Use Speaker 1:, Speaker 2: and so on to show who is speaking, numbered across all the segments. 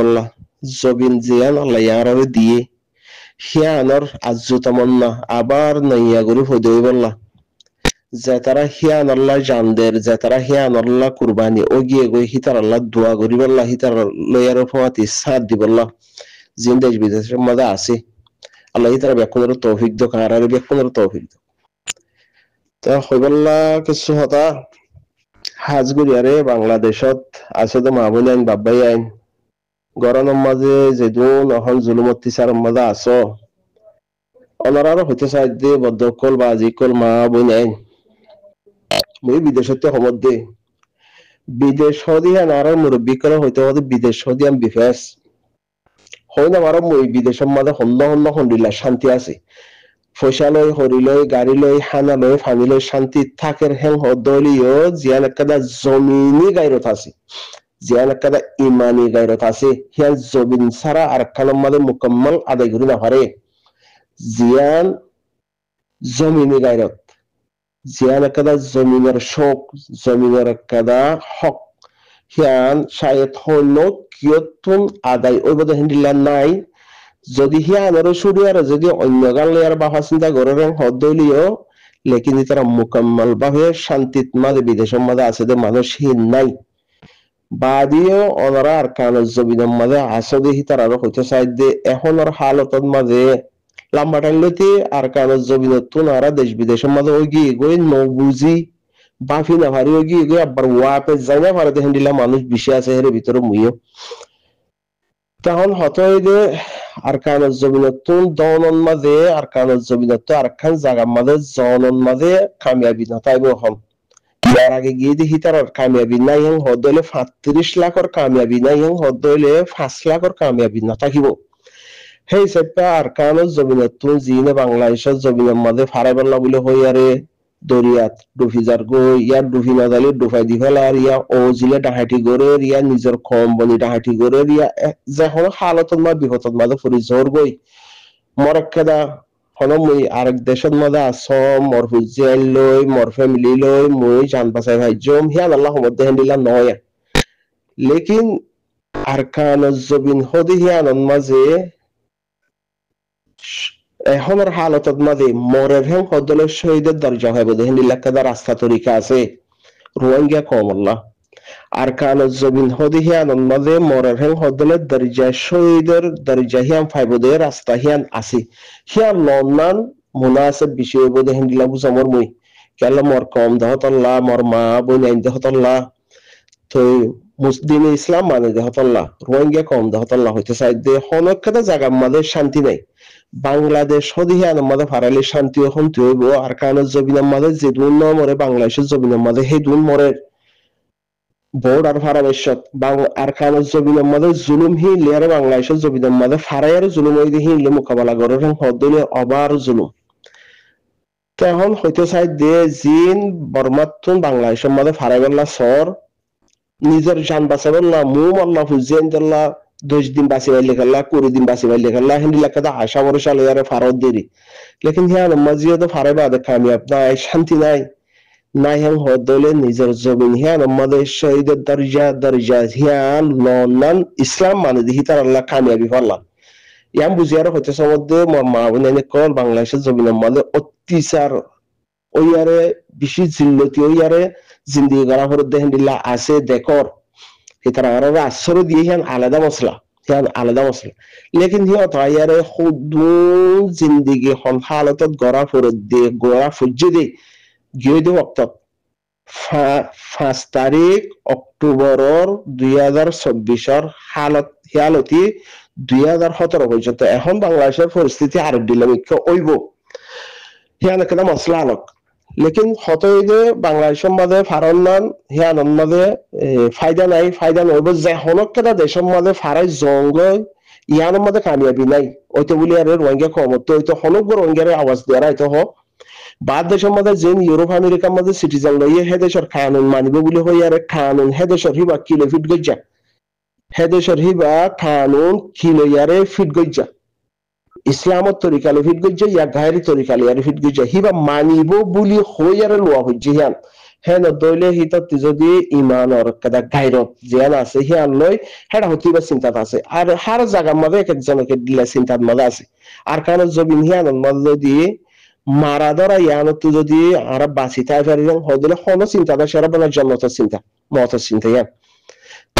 Speaker 1: বললা জবিন জিয়ান আল্লাহ দিয়ে। হিয়ানর আজ্জু তামান্না আবার হিয়ান আল্লাহ জানদের হিয়ান আল্লাহ কুরবানি ও গিয়ে গই হিতার আল্লাহ দোয়া হিতার সাথ দি মধ্যে আছে। আল্লাহ হিতার তৌফিক তৌফিক তা হইবল্লা কিছু হতা। হাজগুড়ি বাংলাদেশত আছে তো মা বোন আইন বাব্বাই আইন। গরমের মাঝে যেদিন এখন জুলুম অত্যাচার মাঝে আছো। অনারারও হইতে দে বদ্ধকল বা আজিকল মা বোন আইন মই বিদেশতে সমত দে। বিদেশ হদিয়া নারার মুরব্বী করে হইতে হতে বিদেশ হদিয়াম বিফেস হয় না মারো মই বিদেশের মাঝে হন্য হন্য হন্দিলা শান্তি আছে। পয়সা লই হরি লই গাড়ি লই হানা লই ফামি লই শান্তি থাকের হেং হদলিও জিয়ান একটা জমিনি গাইরত আছে। জিয়ান একটা ইমানি গাইরত আছে হিয়ান জমিন ছাড়া আর কালাম মাঝে মুকম্মল আদায় করি না পারে জিয়ান জমিনি গাইরত জিয়ান একটা জমিনের শোক জমিনের একটা হক হিয়ান শায়দ হইল কিয়তুন আদায় ওই বোধ হিন্দিলা নাই যদি হিয়ানের সুরিয়ার যদি অন্য গান লেয়ার বাহা চিন্তা করে হদলিও লেকিন তারা মুকম্মল ভাবে শান্তিত মাঝে বিদেশের মাঝে আছে মানুষ হীন নাই বাদিও অনারা আর কানের জমিনের মাঝে দেখি তারা হইতে চাই যে এখনের হালতর মাঝে লাম্বা টাইম লইতে আর কানের জমিনত তো নারা দেশ বিদেশের মাঝে ওই গিয়ে গই নবুজি বাফি না ভারি ওই গিয়ে গই আবার ওয়াপে যাই না ভারতে হেন্ডিলা মানুষ বেশি আছে এর ভিতরে মুইও। তখন হতই যে আর কানের জমিনত দনন মাঝে, আর কানের জমিনত আর খান জাগার মাঝে, জনন মাঝে কামিয়াবি না তাইব হম ইয়ার আগে গিয়ে দেখি তার কামিয়াবি নাই হেন হদ হইলে লাখর কামিয়াবি নাই হেন হদ পাঁচ লাখর কামিয়াবি না থাকিব সেই হিসাবে আর কানের জমিনত তুন জিনে বাংলাদেশের জমিনের মাঝে ফারাই পাল্লা বলে হই আরে দরিয়াত ডুফি যার গো ইয়ার ডুফি না ডুফাই দি ফেলা, আর ইয়া ও জিলে ডাহাটি গড়ে ইয়া নিজের কম বনি ডাহাটি গড়ে ইয়া যখন হালতত মা বিপদত মাঝে ফুরি জোর গই। মরক্কেদা মুই আরেক মাঝে আস মর জান ভাই মধ্যে হেন্দিলা নয় লেকিন আরকান জবিন হদি হিয়ান মাঝে এখনের হালতত মাঝে মরের হেন হদলের শহীদের দরজা হয় বোধ হিন্দি লেখাদা রাস্তা তরিকা আছে। রোহিঙ্গা কম আল্লাহ। আর কান জমিন হদি হিয়ান মাঝে মরের হেন হদলের দরজা শহীদের দরজা হিয়ান ফাইবদে রাস্তা হিয়ান আছে হিয়ান লন্নান মুনাসেব বিষয় বোধ হিন্দি লাগু সমর মুই কেন মর কম দহতল্লা, মর মা বই দহতল্লা। তো মুসলিম ইসলাম মানে দহতল্লা, রোহিঙ্গা কম দহতল্লা হইতে চাই। দে হনকেদা জায়গা মাঝে শান্তি নাই। বাংলাদেশ হদিহান মাঝে ফারাইলে শান্তি হন্তি হইব। আর কানের জবিনের মাঝে যে দুন মরে, বাংলাদেশের জবিনের মাঝে সেই দুন মরে বোর্ড আর ফারাবেশত আর কানের জবিনের মাঝে জুলুম হি লিয়ারে বাংলাদেশের জবিনের মাঝে ফারাইয়ার জুলুম হইতে হিলে মোকাবেলা করে। হদলে অবার জুলুম। তখন হইতে চাই দে জিন বর্মাতুন বাংলাদেশের মাঝে ফারাইবেলা সর, নিজের জান বাঁচাবেলা মু মাল্লা হুজেন দিল্লা দশ দিন বাসি বাইলে খেলা কুড়ি দিন বাসি বাইলে খেলা হিন্দি লেখা আশা ভরসা লইয়ারে ফারত দেরি। লেকিন হিয়া নমাজিও তো ফারে বাদে কামিয়াব নাই শান্তি নাই। হেন হদলে নিজের জমিন হিয়া নমাদের শহীদের দরজা দরজা হিয়ান লন্ডন ইসলাম মানে দিহি তার আল্লাহ কামিয়াবি পারলাম ইয়াম বুঝিয়ার হইতে সমধ্যে মা বোনে কল বাংলাদেশের জমিনের মাঝে অত্যাচার। ওইয়ারে বেশি জিল্লতি ওইয়ারে জিন্দিগি করা হরত দেখেন দিল্লা আছে, দেখর। হিতারা আর আসর দিয়ে হিয়ান আলাদা মশলা, হিয়ান আলাদা মশলা। লেকিন হিয়া তাইয়ারে খুদু জিন্দিগি হন হালতত গড়া ফরত দিয়ে গড়া ফুজ্জে দিয়ে গিয়ে দিয়ে পাঁচ তারিখ অক্টোবরের দুই হাজার চব্বিশর হালত, হিয়ালতি দুই হাজার সতেরো পর্যন্ত এখন বাংলাদেশের পরিস্থিতি আরও ডিলামিক ওইব হিয়ান একটা মশলা আলোক লেকিন হতইদে বাংলাদেশের মাঝে ফারন্নান হিয়ানন মাঝে ফায়দা নাই ফায়দা নইব যে হনকেটা দেশের মাঝে ফারাই জঙ্গ ইয়ানোর মাঝে কামিয়াবি নাই। ওইতো বলি আর রোহিঙ্গা কমত ওইতো হনক রোহিঙ্গার আওয়াজ দেওয়ার আইতো হ বাদ দেশের মাঝে যেন ইউরোপ আমেরিকার মাঝে সিটিজেন লইয়ে হে দেশের কানুন মানিব বলে হই আর কানুন হে দেশের হিবা কিলো ফিট গজ্জা হে দেশের হিবা কানুন কিলো ইয়ারে ফিট গজ্জা ইসলামত তরিকালে ফিট গজ্জা ইয়া গায়েরি তরিকালে ইয়ারে ফিট গজ্জা হিবা মানিব বুলি হই আর লোয়া হইছে হিয়ান। হেন দইলে হিতত যদি ইমানর কাদা গাইরত জিয়ান আছে, হিয়ান লই হেডা হতিবা চিন্তাত আছে। আর হার জায়গার মধ্যে এক একজনকে দিলা চিন্তার মধ্যে আছে। আর কারণ জবিন হিয়ান মধ্যে যদি মারা ধরা, ইয়ানত যদি আর বাঁচি তাই পারি হদিলে কোনো চিন্তা না সেরা বলার জন্মত চিন্তা মত চিন্তা ইয়ান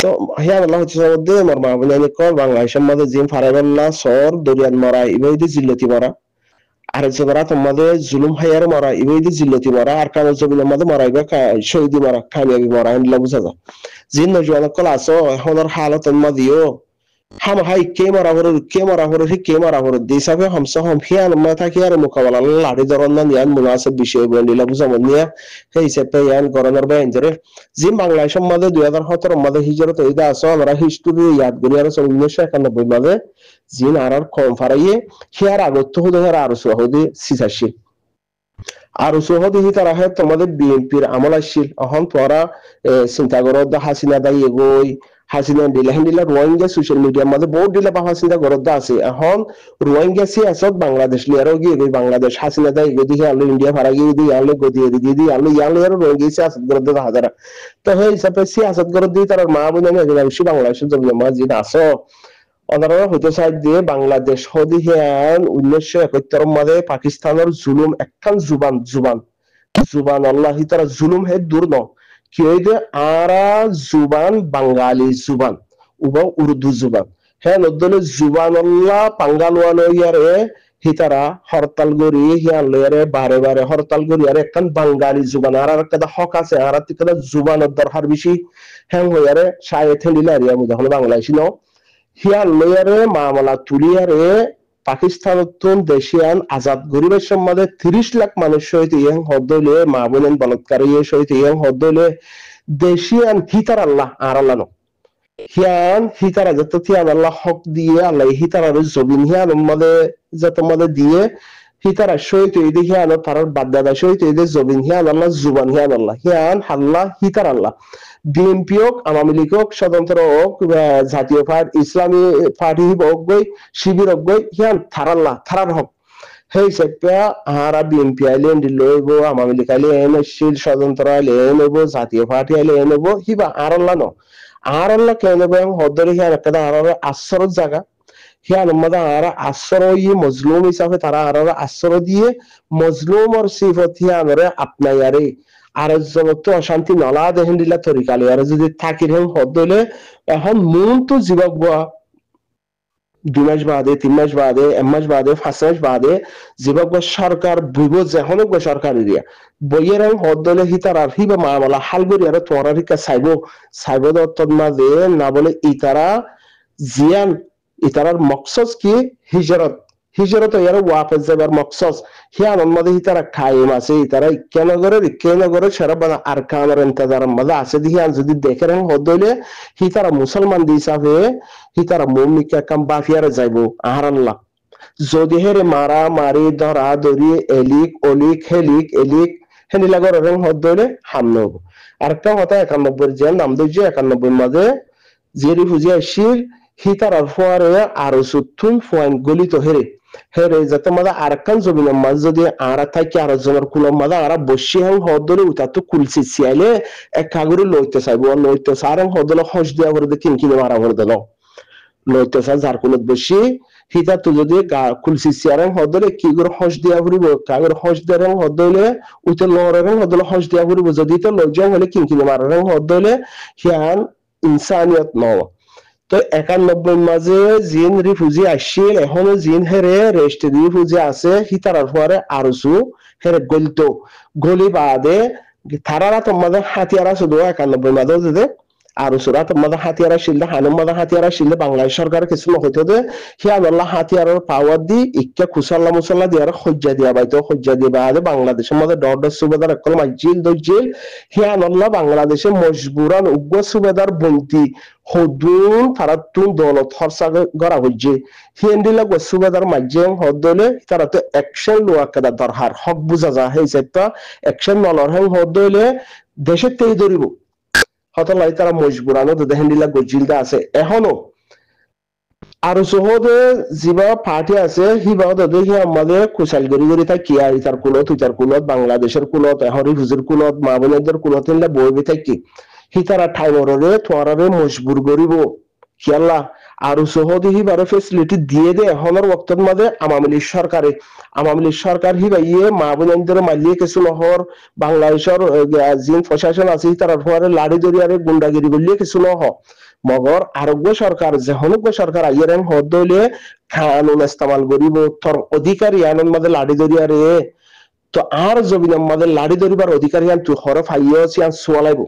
Speaker 1: তো হিয়ান আল্লাহ, হচ্ছে মধ্যে মোর মা বুঝানি কর বাংলাদেশের মধ্যে জিম ফারাইবাল্লা সর দরিয়ান মরা, ইবাইদি জিল্লতি মরা। আরেকজনরা তোমাদের জুলুম হাইয়ার মরা, ইবাইদি জিল্লতি মরা, আর কারও জমিনের মধ্যে মরাইবা শহীদি মরা কামিয়াবি মরা, এনলা বুঝা যায়। জিন নজওয়ান কল আসো এখনের হালত মদিও কে মারা হর কে মারা হর হি কে মারা হর দিসাবে হামসা হাম হিয়ান মা থাকি আর মুকাবালা লাড়ি ধরন না নিয়ান মুনাসিব বিষয় বন্দিলা বুঝা মনিয়া সেই হিসেবে ইয়ান গরনার বাইন জরে জিম বাংলাদেশের মধ্যে দুই হাজার সতেরো মধ্যে হিজরত ইদা আসো আমরা হিস্টোরি ইয়াদ করি আর উনিশশো একানব্বই মধ্যে জিন আর আর কম ফারাইয়ে হিয়ার আগত হুদে আর আর সুহদি সিসাশি আর সুহদি হি তারা হে তোমাদের বিএনপির আমল আসছিল অহন তোরা চিন্তা করো হাসিনা দাই এগোই। হাসিনা দিলে হেন দিলে রোহিঙ্গা সোশ্যাল মিডিয়ার মধ্যে বহুত দিলে বা হাসিনা ঘরত আছে। এখন রোহিঙ্গা সিয়াসত বাংলাদেশ লিয়ারও গিয়ে গই বাংলাদেশ হাসিনা দাই গদি আলো ইন্ডিয়া ফারা গিয়ে দি আলো গদি দি দি আলো ইয়ালো ইয়ার রোহিঙ্গা সিয়াসত ঘরত দা হাজারা তো সেই হিসাবে সিয়াসত ঘরত দি তার মা বোন আমি বাংলাদেশের জন্য মা জিন আসো ওনারা হইতে চাই দিয়ে বাংলাদেশ হদিহিয়ান উনিশশো একাত্তর মাঝে পাকিস্তানের জুলুম, একখান জুবান জুবান। জুবান, আল্লাহ তারা জুলুম হে দূর ন কি হইতে আরা জুবান, বাঙালি জুবান উবা উর্দু জুবান। হ্যাঁ নদলে জুবান আল্লাহ পাঙ্গালওয়ান ইয়ারে হিতারা হরতাল গরি হিয়ান লয়ারে বারে বারে হরতাল গরি আর একখান বাঙালি জুবান। আর আর কাদা হক আছে? আর কাদা জুবানের দরকার বেশি হ্যাঁ হইয়ারে সায়ে থেলিলে আরিয়া মুদা হলো বাংলাদেশি ন হিয়াল লয়ারে, মামলা তুলিয়ারে পাকিস্তানতুন দেশিয়ান আজাদ গরিবের সম্বন্ধে তিরিশ লাখ মানুষ সহিত ইয়ং বলৎকার ইয়ে সহিত ইয়ং দেশিয়ান হিতার আল্লাহ আর আল্লাহ নো হিয়ান হিতারা যত আল্লাহ হক দিয়ে, আল্লাহ হিতারার জবিন হিয়ান মধ্যে যত দিয়ে হিতারা সহিত দেখি আনো তারার বাদ্দাদা সহিত এই জবিন হিয়ান আল্লাহ জুবান হিয়ান আল্লাহ হিয়ান আল্লাহ হিতার আল্লাহ বিএনপি হোক আওয়ামী লীগ হোক স্বতন্ত্র হোক জাতীয় পার্টি ইসলামী পার্টি হোক গই শিবির হোক গই হিয়ান থারাল্লাহ থারার হক সেই হিচাপে আহারা বিএনপি আইলে লইব আওয়ামী লীগ আইলে এন এসছিল স্বতন্ত্র আইলে এন হইব জাতীয় পার্টি আইলে এন হইব হিবা আরল্লা ন আরল্লা কেন এবং হদরে হিয়ান একটা আরার আশ্রর জায়গা আর আশ্রয় মজলুম হিসাবে তারা আর আশ্রয় দিয়ে মজলুমর সিফত হিয়ানরে আপনায়ারে আর তো অশান্তি নলা দেহেন দিলা তরিকালে আর যদি থাকি হেন হদ হইলে এখন মূল তো জীবক বুয়া দুই মাস বাদে তিন মাস বাদে এক মাস বাদে পাঁচ মাস বাদে জীবক সরকার বুঝব যেখন সরকার এরিয়া বইয়ের রং হদ দলে হিতার আর হিবা মামলা হাল করি আর তোরা হিকা চাইব চাইব দত্তর মাঝে না বলে ইতারা জিয়ান ইতারার মকসস কি? হিজরত। হিজরত ইয়ার ওয়াফেজ যাবার মকসস। হিয়ান মধ্যে হিতারা কায়েম আছে। ইতারা ইক্যানগরের ইক্যানগরের সেরাবানা আর কানার ইন্তজার মধ্যে আছে। হিয়ান যদি দেখে রেন হদইলে হিতারা মুসলমান দি হিসাবে হিতারা মুমিকা কাম বাফিয়ারে যাইব। আহার আল্লাহ যদি হেরে মারা, মারি, ধরা, ধরি, এলিক, অলিক, হেলিক, এলিক হেনিলা করে রেন হদইলে হামলে হব আরেকটা কথা একানব্বই যে নাম দইছে একানব্বই মাঝে, জেরি ফুজি আসির হিতারার ফোয়ারে আরও সুতুন ফোয়াইন গলিত হেরে হেরে যাতে মাদা আরেকখান জমিনের মাঝ যদি আরা থাকি আর জনের কুলম মাদা আরা বসি হাং হদলে উতা তো কুলসি সিয়াইলে এক কাগরে লইতে চাইব লইতে সারাং হদলে হস দেওয়া করে কিন কিনে মারা করে দিল লইতে চা যার কুলত বসি হিতা তো যদি কুলসি সিয়ারাং হদলে কি করে হস দিয়া ফুরিব কাগরে হস দেয়ারাং হদলে উতে লরাং হদলে হস দিয়া ফুরিব যদি তো লজ্জা হলে কিন কিনে তো একানব্বই মাঝে জিন রিফুজি আসছিল এখনও জিন হেরে রেস্ট রিফুজি আছে হিতারার পরে আরসু হেরে গলিত গলি বাদে তারারা তোমাদের হাতিয়ারা শুধু একানব্বই মাঝে যদি আর সুরাত মাদা হাতিয়ারা শিলদে হানুম মাদা বাংলাদেশ সরকার কিছু নহইতে দে হিয়ান আল্লাহ হাতিয়ারের পাওয়ার দি, ইক্কা খুসাল্লা মুসাল্লা দিয়ার হজ্জা দিয়া বাইতো হজ্জা দিয়া বাদে বাংলাদেশের মধ্যে ডর ডর সুবেদার একল মাইজিল দজ্জিল হিয়ান আল্লাহ বাংলাদেশে মজবুরান, উগ্র সুবেদার বন্তি, হদুন তারাতুন দলত হরসা গড়া হজ্জে হিয়ান্ডিলা গো সুবেদার মাইজেং হদলে তারা তো অ্যাকশন লোয়া দরহার, হক বুঝা যা হেইছে তো অ্যাকশন নলর হেং হদলে দেশের তেই ধরিব। হতলাই তারা মজবুরানো তো হেন্ডিলা গজিলদা আছে। এখনও। আর সহদে যিবা পার্টি আছে সিবা দেখি আমাদের কুশাল গড়ি গড়ি থাকি আর ইতার কুলত ইতার কুলত বাংলাদেশের কুলত হরিফুজের কুলত মা বোনদের কুলত থাকি ঠাই ঠাইমরে তোমারে মজবুর করিব খেয়াল্লা আৰু সহদি হিবারে ফেসিলিটি দিয়ে দে এখনের ওক্তর মাঝে আমামিলি সরকারে। আমামিলি সরকার হিবা ইয়ে মা বোনদের মালিয়ে কিছু নহর, বাংলাদেশের যিন প্রশাসন আছে, তারা ফোয়ারে লাড়ি দরিয়ারে গুন্ডাগিরি করলিয়ে কিছু নহ মগর আরোগ্য সরকার যেহনুগ্য সরকার আইয়ারেন হদলে কানুন ইস্তেমাল করিব তোর অধিকারী আনন্দ মাঝে লাড়ি দরিয়ারে তো আর জমিনের মাঝে লাড়ি দরিবার অধিকারী আন তুই হরফ আইয়া সিয়ান সোয়ালাইব।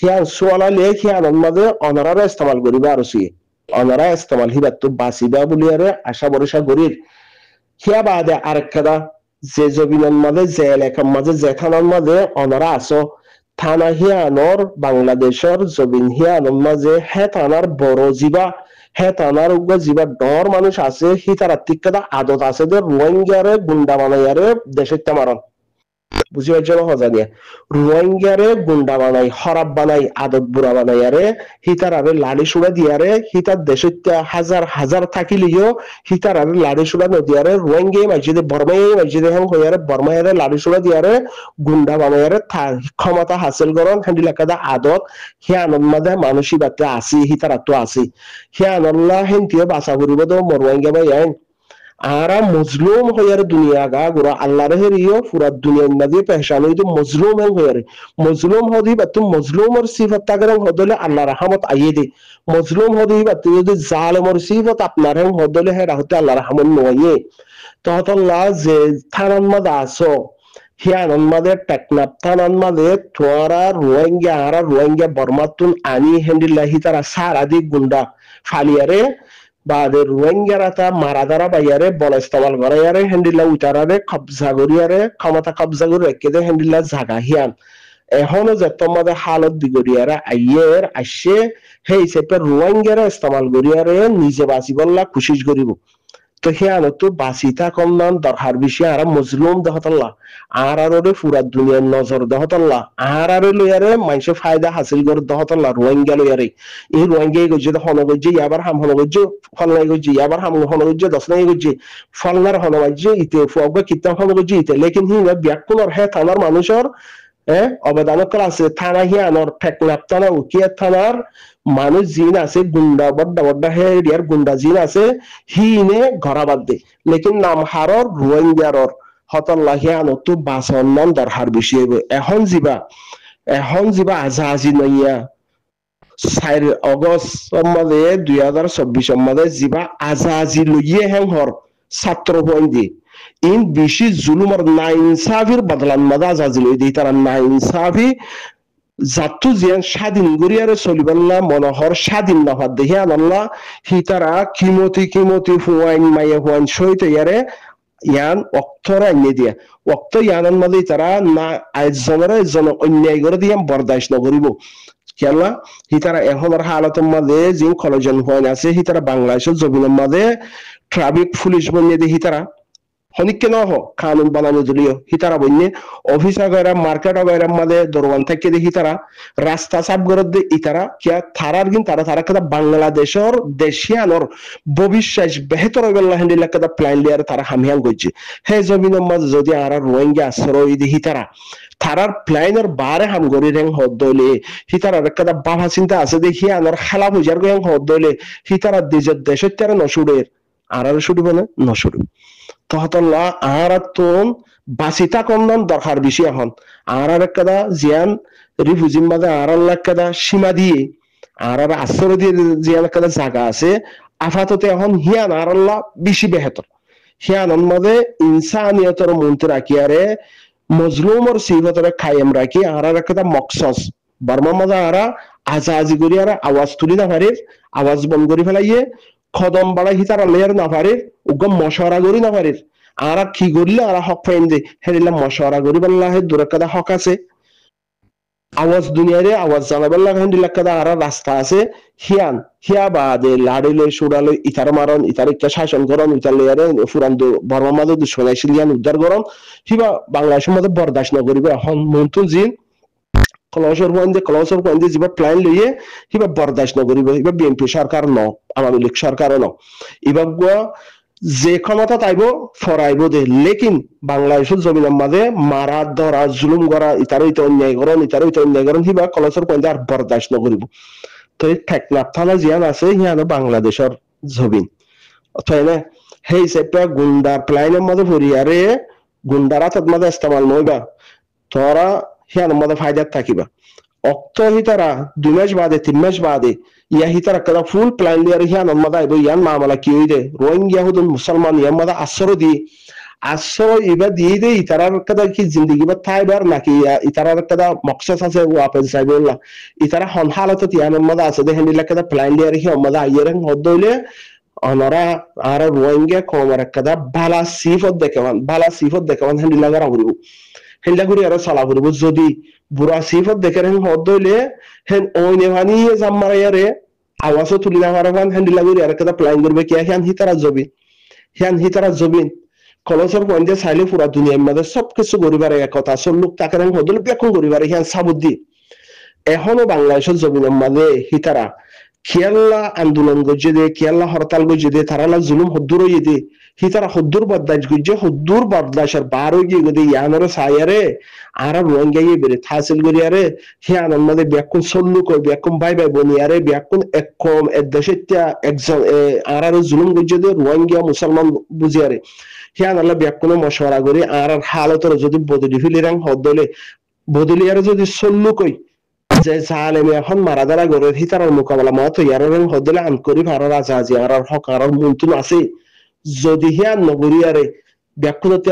Speaker 1: সিয়ান সোয়ালালে সিয়ান মাঝে অনারারে ইস্তেমাল করিবা আর সিয়ে বাসিবা বলিয়ারে আশা ভরসা গরির হিয়া বাদে আরেকটা যে জমিনের মাঝে যে এলাকার মাঝে যে থানার মাঝে অনারা আসো থানা হিয়ানর বাংলাদেশের জমিন হিয়ানর মাঝে হে থানার বড় জিবা, হে থানার উগ্র জিবা ডর মানুষ আছে হি তার আদত আছে যে রোহিঙ্গারে গুন্ডা বানাইয়ারে দেশের মারণ বুঝি পাইছো হজানিয়া রোহিঙ্গারে গুন্ডা বানাই হরাব বানাই, আদত বুড়া বানাই আরে হিতার আরে লাড়ি সুড়া দিয়ারে হিতার দেশত হাজার হাজার থাকিলিও হিতার আরে লাড়ি সুড়া নদিয়ারে রোহিঙ্গে মাইজিদে বর্মাই মাইজিদে হেম হইয়ারে বর্মাইয়ারে লাড়ি সুড়া দিয়ারে গুন্ডা বানাইয়ারে ক্ষমতা হাসিল করন হেন্ডিলা কাদা আদত হিয়া আনন্দ মানসী বাতে আসি হিতার আত্ম আসি হিয়া আনন্দ হেন্তিয়ে বাসা করিব তো মরোহিঙ্গা বাই আইন আরা মজলুম হইয়ার দুনিয়া গা গুরা আল্লাহ রে হেরিও পুরা দুনিয়া নদী পেহচান হইতো মজলুম হেন হইয়ারে। মজলুম হদি বাতু মজলুমর সিফত তাগরং হদলে আল্লাহ রহমত আইয়ে দে। মজলুম হদি বাতু যদি জালেমর সিফত আপনার হেন হদলে হে রাহতে আল্লাহ রহমত নয়ে তহতল্লাহ যে থানান মাদা আসো হিয়ানন মাদে টেকনাপ থানান মাদে তোয়ারা রোহিঙ্গা আরা রোহিঙ্গা বর্মাতুন আনি হেন্ডিল্লাহি তারা সারাদি গুন্ডা ফালিয়ারে বাদে রোহিঙ্গারাতা মারাদারা বাইয়ারে বল ইস্তেমাল করাইয়ারে হেন্ডিলা উতারারে কবজা করিয়ারে ক্ষমতা কবজা করে রেখে দে হেন্ডিলা জাগা হিয়ান। এখনও যে তোমাদের হালত বিগড়িয়ারে আইয়ের আসে সেই হিসেবে রোহিঙ্গারা ইস্তেমাল করিয়ারে নিজে বাঁচিবল্লা খুশিস করিব তো বেশি আর মজলুম আর আর দুনিয়ার নজর আর আর মানুষে ফায়দা হাসিল করে দহতাল্লা রোহিঙ্গা লইয়ারে এই রোহিঙ্গা গজ্জে হন গজ্জে ইয়াবার হাম হন গজ্জে, ফলনাই গজ্জে ইয়াবার হাম হন গজ্জে, দশনাই গজ্জে। ফলনার হন গজ্জে, ইতে ফুয়াবা কিতাম হন গজ্জে, ইতে। লেকিন হি ব্যাকুলর হে থানার মানুষের অবদানকর আছে। থানা হিয়ানোর ঠেকনাপ থানা উকিয়া থানার মানুষ জিন আছে, গুন্ডা, বড্ডা বড্ডা, হে এরিয়ার গুন্ডা জিন আছে, হিনে ঘরা বাদ দে। লেকিন নাম হারর রোহিঙ্গারর হতল্লাহ হিয়ানো তো বাসন নাম দরহার বেশি এখন যিবা এখন যিবা আজা আজি নইয়া। চার অগস্ট মাঝে দুই হাজার চব্বিশ মাঝে যিবা আজা আজি লইয়ে হেং হর ছাত্র পয়েন্ট bishi zulumar na ইনসাফির বদলান মাদা জাজিল। দি তারা না ইনসাফি জাতু জিয়ান স্বাধীন গরিয়ারে চলিবাল্লা মনোহর স্বাধীন নহাত দেহি আনাল্লা হি তারা কিমতি কিমতি হুয়াইন মাইয়া হুয়াইন সহিত ইয়ারে ইয়ান অক্তরা আইনে দিয়া। অক্ত ইয়ানের মাঝে তারা না একজনের একজন অন্যায় করে দিয়ে বরদাস্ত নকরিব কেলা হি তারা এখনের হালতের মাঝে যে কলেজন হুয়াইন আছে, হি তারা বাংলাদেশের জমিনের মাঝে ট্রাফিক পুলিশ বনিয়ে দিয়ে হি তারা। হনিকে নহ কানুন বানানো দলীয় হিতারা বন্যে অফিস আগারা মার্কেট আগারা মাদে দরওয়ান থেকে দেখি তারা রাস্তা সাফ করে দে ইতারা, কিয়া থারার গিন তারা তারা কথা বাংলাদেশের দেশিয়ানর ভবিষ্যৎ বেহতর হইবেল হেন্ডি লাকাদা প্ল্যান লিয়ার তারা হামিয়ান গইছে। হে জমিনের মাঝে যদি আর রোহিঙ্গা আশ্রয় দেখি তারা থারার প্ল্যানের বারে হাম গরি রেং হদ দইলে হিতারা একটা বাবা চিন্তা আছে দেখি আনার খেলা বুঝার গেং হদ দইলে হিতারা দেশের দেশের তারা নসুরের আর আর শুডিব না নসুরিব তহতল্লা আহারাতন বাসিতা কন্দন দরকার বেশি এখন। আর একটা জিয়ান রিফুজিম বাদে আর একটা সীমা দিয়ে আর আশ্রয় দিয়ে জিয়ান একটা জায়গা আছে। এখন হিয়ান আর আল্লাহ বেশি বেহতর। হিয়ান মধ্যে ইনসানিয়তর মন্ত্র রাখিয়ারে মজলুমর সিবতরে খাইম রাখি আর একটা মকসস। বর্মা মজা আরা আজাজি করি আর আওয়াজ তুলি না পারে আওয়াজ বন্ধ করে ফেলাইয়ে খদম বাড়াই হিতার লেয়ার না পারে উগম মশওয়ারা করি না পারে আর কি করলে আর হক ফাইন দে হেরিলা মশওয়ারা করি বললা হে দূরে কাদা হক আছে। আওয়াজ দুনিয়ারে আওয়াজ জানাবার লাগা হিন্দি কাদা আর রাস্তা আছে। হিয়ান, হিয়া বাদে লাড়িলে সুড়ালে ইতার মারন ইতার ইচ্ছা শাসন করন ইতার লেয়ারে ফুরান বর্মা মাঝে দুশ্মনাইছিল উদ্ধার করন হিবা বাংলাদেশের মধ্যে বরদাস্ত না করিবে। এখন মন্তুন জিন ক্লসর পয়েন্টে ক্লসর পয়েন্টে যিবা প্ল্যান লইয়ে সিবা বরদাস্ত নকরিব ইবা বিএনপি সরকার ন আওয়ামী লীগ সরকারও ন ইবাগ যে ক্ষমতা তাইব ফরাইব দে লেকিন বাংলাদেশের জমিনের মাঝে মারা ধরা জুলুম করা ইতার ইতে অন্যায় করন ইতার ইতে অন্যায় করন সিবা কলসর পয়েন্টে আর বরদাস্ত নকরিব তো ঠেকনাথ থানা জিয়ান আছে সিয়ানো বাংলাদেশের জমিন অথবা সেই হিসেবে গুন্ডার প্লাইনের মধ্যে ফুরিয়ারে গুন্ডারা তার ইস্তেমাল নইবা তোরা হিয়ান মধ্যে ফায়দার থাকিবা অক্ত হিতারা দুই মাস বাদে তিন মাস বাদে ইয়া হিতারা kada ফুল প্ল্যান লিয়ার হিয়ান মধ্যে আইব ইয়ান মামলা কি হইদে রোহিঙ্গা হুদুন মুসলমান ইয়ান মধ্যে আসর দি আসর ইবা দিয়ে দে ইতারার kada কি জিন্দগি বা থাইবার নাকি ইতারার kada মকসদ আছে ওয়াপেন সাইবুল্লাহ ইতারা হন হালত ইয়ান মধ্যে আছে দে হেন্ডিলা kada প্ল্যান লিয়ার হিয়ান মধ্যে আইয়ারেন হদইলে অনরা আর রোহিঙ্গা কমর kada বালা সিফত দেখান বালা সিফত দেখান হেন্ডিলা গারা হরিব হেন্ডিলা করি আর সালা যদি বুড়া সিফত দেখে হেন হদ হইলে হেন আওয়াজও তুলি না আর প্ল্যান করবে হিয়ান হিয়ান কলসর পয়েন্টে চাইলে পুরা দুনিয়ার মধ্যে সব কিছু করিবার এক কথা সব লোক তাকে হদল ব্যাখ্যা করিবার হিয়ান সাবুদ্দি এখনও বাংলাদেশের জমিনের মাঝে হিতারা খেয়াল্লা আন্দোলন গজ্জে দে খেয়াল্লা হরতাল গজ্জে দে তারালা জুলুম হদ্দুর দে বদদাসের বার হয়ে গিয়ে গদে ইয়ানরে সায়ারে আর রোহিঙ্গাইয়ে বেরে থাসিল গরিয়ারে হিয়ানর মধ্যে ব্যাকুন সল্লু কই ব্যাকুন ভাই ভাই বনিয়ারে ব্যাকুন এক কম এক দেশেত্যা একজন আর আর জুলুম গজ্জে দে রোহিঙ্গা মুসলমান বুঝিয়ারে হিয়ান আল্লাহ ব্যাকুন মশওয়ারা করি আর আর হালতর যদি বদলি ফিলিরাং হদলে বদলিয়ারে যদি সল্লু কই যে জালেমে এখন মারা দ্বারা গড়ে হিতারার মোকাবেলা মত ইয়ারের হদলে আন করি ভারর আছে আজি আর হক আর মুন্তুন আছে যদি হিয়া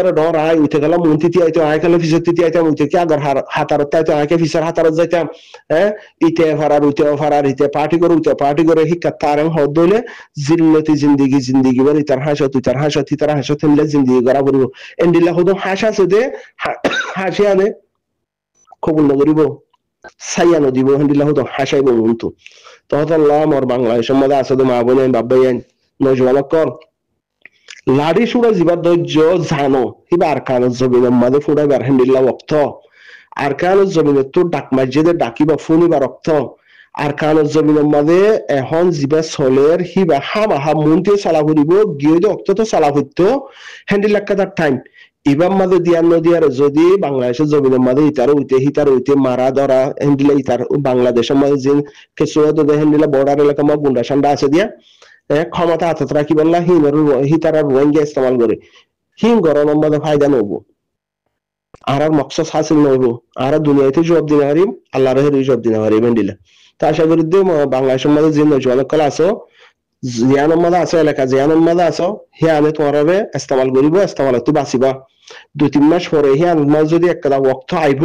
Speaker 1: আর ডর আয় উঠে গেলাম মন্ত্রী আইতো আয় ফিসর তিতি আইতাম উঠে কি আগার হাতারত আইতো আয়কে ফিসর হাতারত যাইতাম হ্যাঁ ইতে ফারার উঠে ফারার ইতে পার্টি করে উঠে পার্টি করে শিক্ষা তারেন হদ হইলে জিল্লতি জিন্দিগি জিন্দিগি বলে ইতার হাসত ইতার হাসত ইতার হাসত হিনলে জিন্দিগি করা পড়িব এন্ডিলা হদম হাস আছে দে হাসি আনে নগরিব হতো হাসাইব মন্তু বাংলাদেশের মধ্যে তো মা বোনে বাব্বাইয়ান নজওয়ান কর লাড়ি সুরা যিবা ধৈর্য জানো। কিবা সিবা আরকানত জমিনের মাঝে ফুরাইবার হেন্ডিল্লা অক্ত আরকানত জমিনের তোর ডাক মাঝে ডাকিবা ফুনিবার অক্ত আরকানত জমিনের মাঝে এখন যিবা চলের সিবা হাম আহা মন্ত্রী চালা ফুরিব গিয়ে অক্ত তো চালা ফুরতো হেন্ডিল্লা কাদার টাইম ইবাম মাঝে দিয়ার নদিয়ার যদি বাংলাদেশের জমিনের মাঝে ইতার উইতে হিতার উইতে মারা ধরা হেন্ডিলা ইতার বাংলাদেশের মাঝে যে কিছু হেন্ডিলা বর্ডার এলাকা মা গুন্ডা সান্ডা আছে দিয়া। ক্ষমতা হাতত রাখি বললা? হিনের হিতার রোহিঙ্গা ইস্তেমাল করে। হিং গরমের মধ্যে ফায়দা নব। আর আর মকসদ হাসিল নব। আর দুনিয়াতে জবাব দিতে পারিম। আল্লাহর হেরি জবাব দিতে পারিম হেন্ডিলা তা আশা করি বাংলাদেশের মাঝে যে নজওয়ান কল আছো জিয়ানোর মাঝে আছো, এলাকা জিয়ানোর মাঝে আছো হিয়ানে তোমার হবে ইস্তেমাল করিব ইস্তেমাল তো বাঁচিবা। দুই, তিন মাস পরে হিয়ান মাঝ যদি একটা ওক্ত আইব,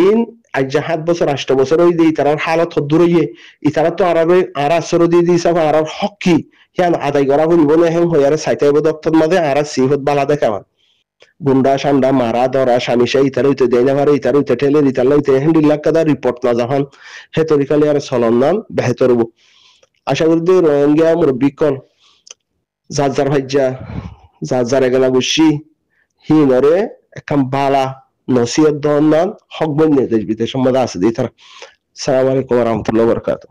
Speaker 1: ইন আজ সাত বছর আষ্ট বছর ওই দিই তার হালত হদ্দুর ইয়ে ইতারা তো আরাবে আর আসর দিয়ে দিয়েছে আর হকি হিয়ান আদায় করা করিব না হেন হইয়ারে সাইতে দপ্তর মাঝে আর সিহত বালা দেখাবা গুন্ডা সান্ডা মারা ধরা স্বামীসা ইতার হইতে দেয় না পারে ইতার হইতে ঠেলে ইতার হইতে হেন্ডিল্লা কাদা রিপোর্ট না যখন হে তরিকালি আর চলন নান বেহেতর আশা করি যে রোহিঙ্গা মুরব্বী কল যার যার ভাইজা যার যার এগেলা গুছি হিনরে একখান বালা নসিয়ত দহন নান হক বন্যে দেশ বিদেশ সম্বন্ধে আছে দিয়ে তারা সালাম আলাইকুম রহমতুল্লাহ বরকাতুহ